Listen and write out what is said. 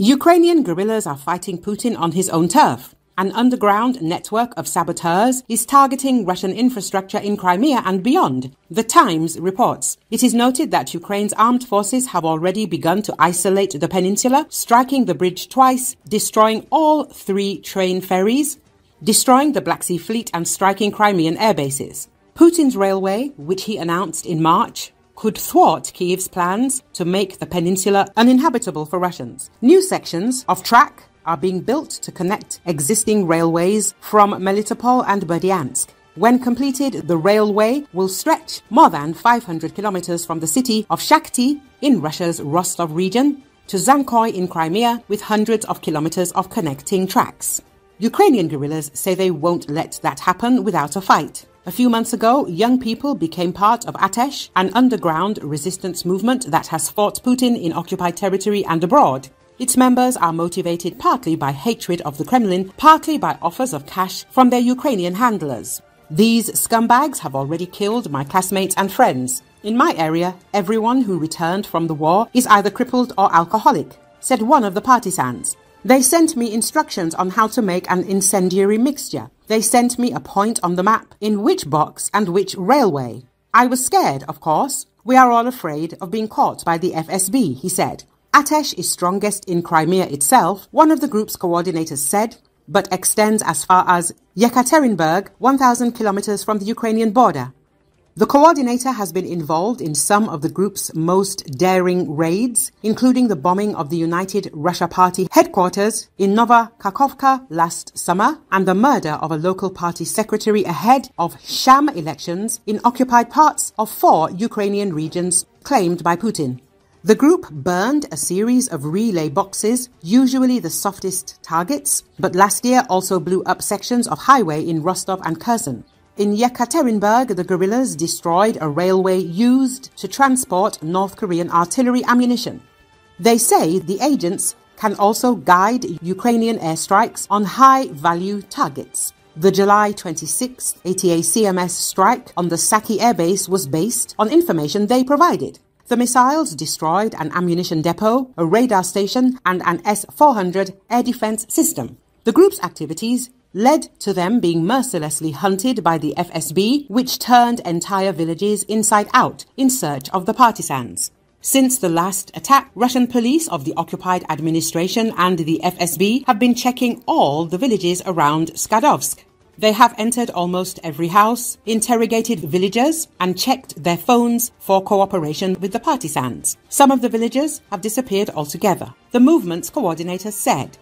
Ukrainian guerrillas are fighting Putin on his own turf. An underground network of saboteurs is targeting Russian infrastructure in Crimea and beyond. The Times reports. It is noted that Ukraine's armed forces have already begun to isolate the peninsula, striking the bridge twice, destroying all three train ferries, destroying the Black Sea Fleet and striking Crimean air bases. Putin's railway, which he announced in March, could thwart Kiev's plans to make the peninsula uninhabitable for Russians. New sections of track are being built to connect existing railways from Melitopol and Berdyansk. When completed, the railway will stretch more than 500 kilometers from the city of Shakhty in Russia's Rostov region to Dzhankoy in Crimea with hundreds of kilometers of connecting tracks. Ukrainian guerrillas say they won't let that happen without a fight. A few months ago, young people became part of Atesh, an underground resistance movement that has fought Putin in occupied territory and abroad. Its members are motivated partly by hatred of the Kremlin, partly by offers of cash from their Ukrainian handlers. These scumbags have already killed my classmates and friends. In my area, everyone who returned from the war is either crippled or alcoholic, said one of the partisans. They sent me instructions on how to make an incendiary mixture. They sent me a point on the map in which box and which railway. I was scared, of course. We are all afraid of being caught by the FSB, he said. Atesh is strongest in Crimea itself, one of the group's coordinators said, but extends as far as Yekaterinburg, 1,000 kilometers from the Ukrainian border. The coordinator has been involved in some of the group's most daring raids, including the bombing of the United Russia Party headquarters in Nova Kakhovka last summer and the murder of a local party secretary ahead of sham elections in occupied parts of four Ukrainian regions claimed by Putin. The group burned a series of relay boxes, usually the softest targets, but last year also blew up sections of highway in Rostov and Kherson. In Yekaterinburg, the guerrillas destroyed a railway used to transport North Korean artillery ammunition. They say the agents can also guide Ukrainian airstrikes on high-value targets. The July 26 ATACMS strike on the Saki airbase was based on information they provided. The missiles destroyed an ammunition depot, a radar station, and an S-400 air defense system. The group's activities led to them being mercilessly hunted by the FSB, which turned entire villages inside out in search of the partisans. Since the last attack, Russian police of the occupied administration and the FSB have been checking all the villages around Skadovsk. They have entered almost every house, interrogated villagers, and checked their phones for cooperation with the partisans. Some of the villagers have disappeared altogether. The movement's coordinator said